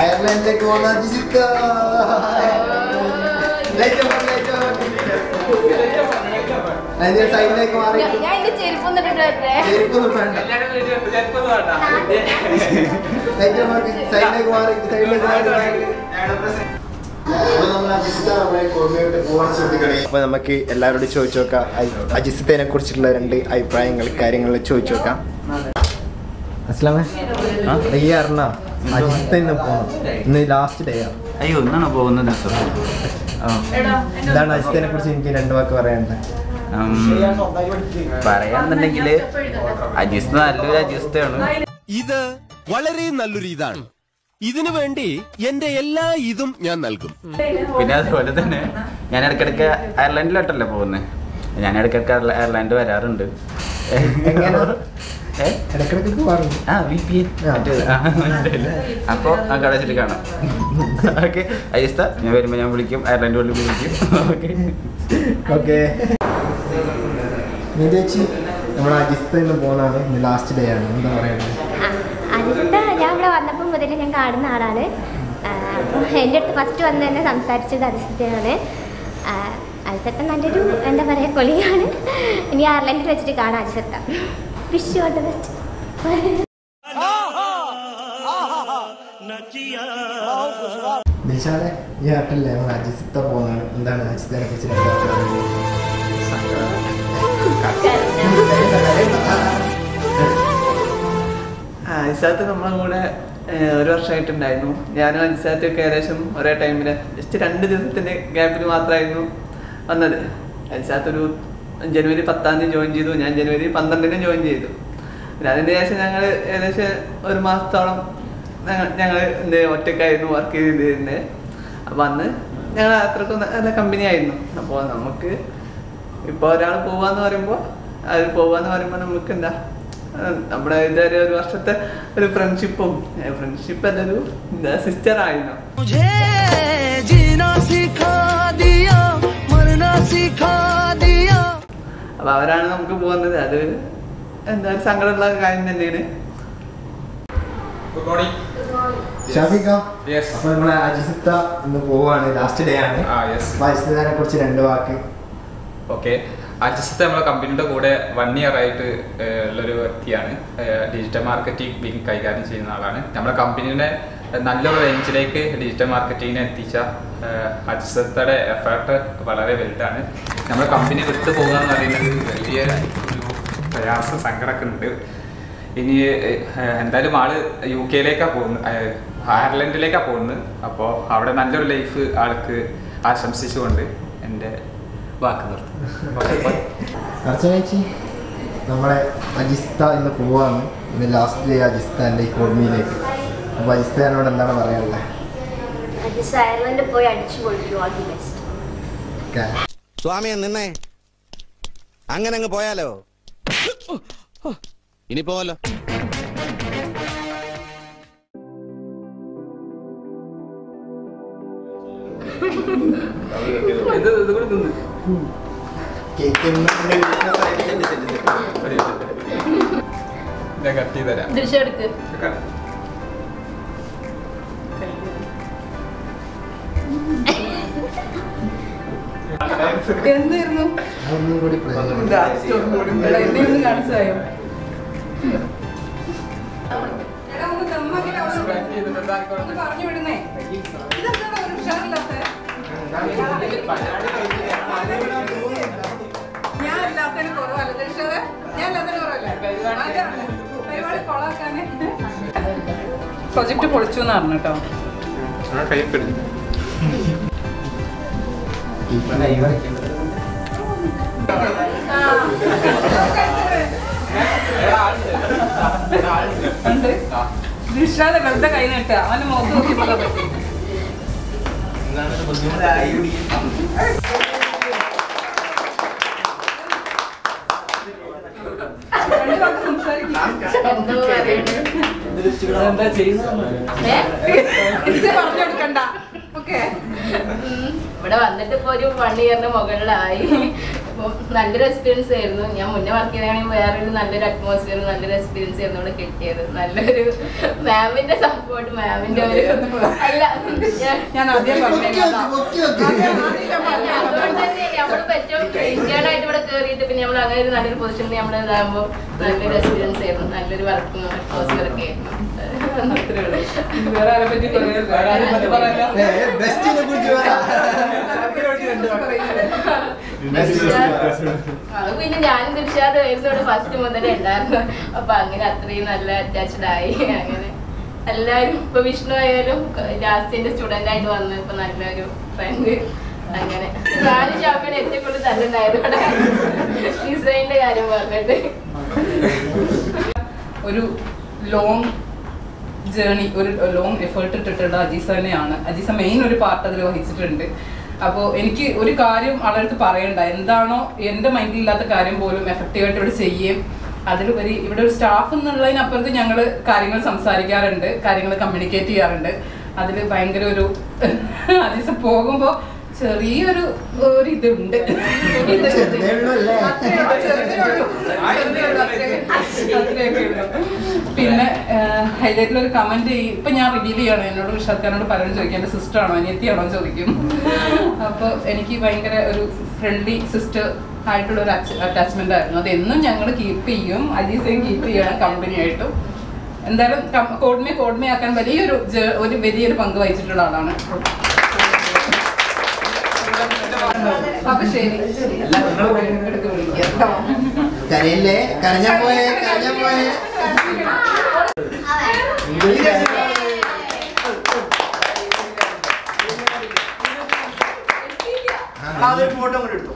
അയർലൻഡിലേക്ക് പോകുന്ന സൈഡിലേക്ക് മാറി. സൈഡിലേക്ക് മാറി സൈഡിലേക്ക് അപ്പൊ നമുക്ക് എല്ലാവരോടും ചോദിച്ചു നോക്കാം. അജിസിത്തിനെ കുറിച്ചുള്ള രണ്ട് അഭിപ്രായങ്ങൾ കാര്യങ്ങൾ ചോദിച്ചു നോക്കാം. അസ്ലാമേ പോണം. ഇന്ന് ലാസ്റ്റ് ഡേ ആണ് അയ്യോ. എന്താണ് അജിത്തിനെ കുറിച്ച് എനിക്ക് രണ്ട് വാക്ക് പറയാനുണ്ട്. അജിസ് നല്ലൊരു അജിസ്താണ് ഇത് വളരെ നല്ലൊരു ഇതാണ്. ഇതിനു വേണ്ടി എന്റെ എല്ലാ ഇതും ഞാൻ നൽകും. പിന്നെ അതുപോലെ തന്നെ ഞാൻ ഇടയ്ക്കിടയ്ക്ക് അയർലൻഡിലോട്ടല്ലേ പോകുന്നത് ഞാൻ ഇടയ്ക്കിടയ്ക്ക് അയർലൻഡ് വരാറുണ്ട്. എങ്ങനെ? ഏ? ഇടക്കിടക്ക് പറഞ്ഞു ആ വി പി അപ്പോൾ ആ കട വെച്ചിട്ട് കാണാം. ഓക്കെ. അയ്യസ്ത ഞാൻ വരുമ്പോൾ ഞാൻ വിളിക്കും. അയർലൻഡ് വഴി വിളിക്കും. ഓക്കെ. ഓക്കെ. ചേച്ചി നമ്മുടെ അജിത്ത് ഇന്ന് പോകുന്നതാണ്. ഇന്ന് ലാസ്റ്റ് ഡേ ആണ്. എന്താ പറയുന്നത് അതിന്റെ ഞാൻ ഇവിടെ വന്നപ്പോൾ മുതൽ ഞാൻ കാണുന്ന ആളാണ്. എന്റെ അടുത്ത് ഫസ്റ്റ് വന്ന് തന്നെ സംസാരിച്ചത് അതിശക്തിയാണ് അജിത്തട്ട നല്ലൊരു എന്താ പറയുക കൊളിയാണ്. ഇനി അയർലൻഡിൽ വെച്ചിട്ട് കാണാം അതിസത്ത വിഷ് ഓൾ ദ ബെസ്റ്റ് ദിൽഷാദെ ഈ നമ്മൾ അജിത്ത പോകുന്നത് എന്താണ് അജിത്തിനെ കുറിച്ച്? അജിസാത്ത് നമ്മളെ കൂടെ ഒരു വർഷമായിട്ടുണ്ടായിരുന്നു. ഞാനും അജിസാത്തൊക്കെ ഏകദേശം ഒരേ ടൈമിൽ ജസ്റ്റ് രണ്ട് ദിവസത്തിന്റെ ഗ്യാപ്പിൽ മാത്രമായിരുന്നു വന്നത്. അജിസാത്ത് ഒരു ജനുവരി പത്താം തീയതി ജോയിൻ ചെയ്തു. ഞാൻ ജനുവരി പന്ത്രണ്ടിന് ജോയിൻ ചെയ്തു. പിന്നെ അതിന് ശേഷം ഞങ്ങൾ ഏകദേശം ഒരു മാസത്തോളം ഞങ്ങൾ ഞങ്ങൾ എന്ത് ഒറ്റക്കായിരുന്നു വർക്ക് ചെയ്തിരുന്നത് അപ്പം അന്ന് ഞങ്ങൾ അത്രക്കും നല്ല കമ്പനി ആയിരുന്നു. അപ്പോൾ നമുക്ക് ഇപ്പോൾ ഒരാൾ പോവാന്ന് പറയുമ്പോൾ അത് പോവാന്ന് പറയുമ്പോൾ നമുക്ക് എന്താ നമ്മുടെ ഇതുവരെ ഒരു വർഷത്തെ ഒരു ഫ്രണ്ട്ഷിപ്പും ഫ്രണ്ട്ഷിപ്പ് എന്താ സിസ്റ്റർ ആയിരുന്നു. അപ്പൊ അവരാണ് നമുക്ക് പോകുന്നത്. അത് എന്താ ഒരു സങ്കടമുള്ള കാര്യം തന്നെയാണ്. ഗുഡ് മോർണിംഗ് ഷാഫിക്ക Yes. അപ്പൊ നമ്മളെ ഇന്ന് പോവാണ് ലാസ്റ്റ് ഡേ ആണ്. കുറിച്ച് രണ്ട് വാക്ക്. ഓക്കെ അജിസ്റ്റ് നമ്മളെ കമ്പനിയുടെ കൂടെ വൺ ഇയർ ആയിട്ട് ഉള്ളൊരു വ്യക്തിയാണ്. ഡിജിറ്റൽ മാർക്കറ്റിംഗ് വിങ് കൈകാര്യം ചെയ്യുന്ന ആളാണ്. നമ്മുടെ കമ്പനിയുടെ നല്ലൊരു റേഞ്ചിലേക്ക് ഡിജിറ്റൽ മാർക്കറ്റിങ്ങിനെ എത്തിച്ച അജിസത്തയുടെ എഫേർട്ട് വളരെ വലുതാണ്. നമ്മുടെ കമ്പനി വിട്ടു പോകുക എന്ന് പറയുന്നത് വലിയ ഒരു പ്രയാസ സങ്കടമൊക്കെ ഉണ്ട്. ഇനി എന്തായാലും ആൾ യു കെയിലേക്കാണ് പോകുന്നത് അയർലൻഡിലേക്കാണ് പോകുന്നത്. അപ്പോൾ അവിടെ നല്ലൊരു ലൈഫ് ആൾക്ക് ആശംസിച്ചുകൊണ്ട് എന്റെ വാക്ക് നിർത്തും നമ്മളെ അജിസ്ത ഇന്ന് പോവാണ്. ഇന്ന് ലാസ്റ്റ് ഡേ അജിസ്താന്റെ ഈ കോർമിയിലേക്ക് അപ്പൊ അജിസ്താനോട് എന്താണ് പറയാനുള്ളത്? അയർലൻഡിൽ പോയി അടിച്ചു പൊളിക്കൂ സ്വാമിയെ നിന്നേ. അങ്ങനെ അങ്ങ് പോയാലോ? ഇനി പോവല്ലോ. ദൃശ്യം എടുക്ക്. കാണിച്ചായോ ഒന്ന് പറഞ്ഞു വിടുന്നേ. ഇതെന്താ ഒരു ഉഷാറില്ലാത്തെ? ഞാൻ ഇല്ലാത്തതിന് കുറവല്ല. ദൃശ്യത ഞാൻ കുറവല്ല. പരിപാടി കൊളാക്കാന്. പ്രൊജക്ട് പൊളിച്ചു എന്ന് പറഞ്ഞു കേട്ടോ. ഉണ്ട് ദൃശ്യാതെ വെറുതെ കൈ നീട്ടുക. അവന്റെ മുഖത്ത് നോക്കിയപ്പോൾ പറ്റി. എന്താ ചെയ്യുന്നത് എനിക്ക് പറഞ്ഞു കൊടുക്കണ്ട ഓക്കെ ഇവിടെ വന്നിട്ട് ഇപ്പൊ ഒരു വൺ ഇയറിന് മുകളിലായി. അപ്പോൾ നല്ലൊരു എക്സ്പീരിയൻസ് ആയിരുന്നു. ഞാൻ മുന്നേ വർക്ക് ചെയ്താണെങ്കിൽ വേറൊരു നല്ലൊരു അറ്റ്മോസ്ഫിയർ നല്ലൊരു എക്സ്പീരിയൻസ് ആയിരുന്നു ഇവിടെ കിട്ടിയത്. നല്ലൊരു മാമിന്റെ സപ്പോർട്ട് മാമിന്റെ ഒരു അല്ല ഞാൻ ഞാൻ ആദ്യം പറഞ്ഞേക്കാം അതുകൊണ്ട് തന്നെ നമ്മൾ പറ്റും ഇന്ത്യൻ ആയിട്ട് ഇവിടെ കയറിയിട്ട് പിന്നെ നമ്മൾ അങ്ങനെ ഒരു നല്ലൊരു പൊസിഷനിൽ നമ്മൾ ഇതാകുമ്പോൾ നല്ലൊരു എക്സ്പീരിയൻസ് ആയിരുന്നു. നല്ലൊരു വർക്കും അറ്റ്മോസ്ഫിയർ ഒക്കെ ആയിരുന്നു. ബെസ്റ്റിനെ കുറിച്ച് അത് പിന്നെ ഞാനും തീർച്ചയായിട്ടും വരുന്നോട് ഫസ്റ്റ് മുതലേ ഉണ്ടായിരുന്നു അപ്പൊ അങ്ങനെ അത്രയും നല്ല അറ്റാച്ച്ഡ് ആയി. അങ്ങനെ എല്ലാരും ഇപ്പൊ വിഷ്ണു ആയാലും ലാസ്റ്റിന്റെ സ്റ്റുഡന്റ് ആയിട്ട് വന്ന് ഇപ്പൊ നല്ലൊരു ഫ്രണ്ട് അങ്ങനെ. ഞാനും ചാപ്പിന് ഏറ്റവും കൂടുതൽ തല്ലുണ്ടായിരുന്നു ഇവിടെ ഡിസൈനിന്റെ കാര്യം പറഞ്ഞിട്ട് ഒരു ലോങ് ജേണി ഒരു ലോങ് എഫേർട്ട് ഇട്ടിട്ടുള്ള അജീസ തന്നെയാണ്. അജീസ മെയിൻ ഒരു പാർട്ട് അതിൽ വഹിച്ചിട്ടുണ്ട്. അപ്പോൾ എനിക്ക് ഒരു കാര്യം ആളടുത്ത് പറയണ്ട. എന്താണോ എന്റെ മൈൻഡിൽ ഇല്ലാത്ത കാര്യം പോലും എഫക്റ്റീവായിട്ട് ഇവിടെ ചെയ്യുകയും അതിലുപരി ഇവിടെ ഒരു സ്റ്റാഫ് എന്നുള്ളതിനപ്പുറത്ത് ഞങ്ങൾ കാര്യങ്ങൾ സംസാരിക്കാറുണ്ട് കാര്യങ്ങൾ കമ്മ്യൂണിക്കേറ്റ് ചെയ്യാറുണ്ട്. അതിൽ ഭയങ്കര ഒരു അജീസ പോകുമ്പോൾ ചെറിയൊരു ഒരു ഇതുണ്ട്. പിന്നെ ഹൈലൈറ്റിൽ ഒരു കമന്റ് ഇപ്പൊ ഞാൻ റിവീൽ ചെയ്യണം? എന്നോട് വിഷാദ്ക്കാരനോട് പലരും ചോദിക്കും. എന്റെ സിസ്റ്റർ ആണോ? അനിയത്തിയാണോ? ചോദിക്കും. അപ്പൊ എനിക്ക് ഭയങ്കര ഒരു ഫ്രണ്ട്ലി സിസ്റ്റർ ആയിട്ടുള്ള ഒരു അറ്റാച്ച്മെന്റ് ആയിരുന്നു. അതെന്നും എന്നും ഞങ്ങൾ കീപ്പ് ചെയ്യും. അജീസയും കീപ്പ് ചെയ്യണം കമ്പനി ആയിട്ടും. എന്തായാലും കോഡ്മെ കോഡ്മെ ആക്കാൻ വലിയൊരു ഒരു വലിയൊരു പങ്ക് വഹിച്ചിട്ടുള്ള ആളാണ്. അപ്പൊ ശരി. കരയല്ലേ കരഞ്ഞ പോയെ കരഞ്ഞ പോയെ ഫോട്ടോ കൂടെ എടുത്തു